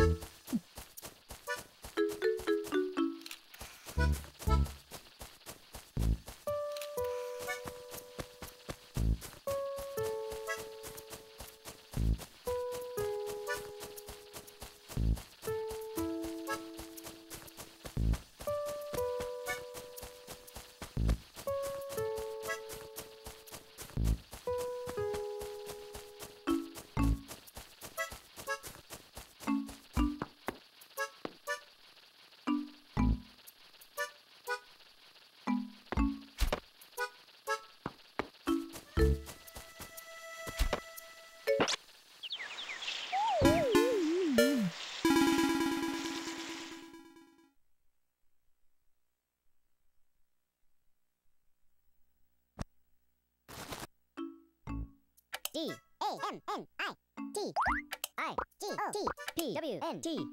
you D A M N I T I G O T P W N T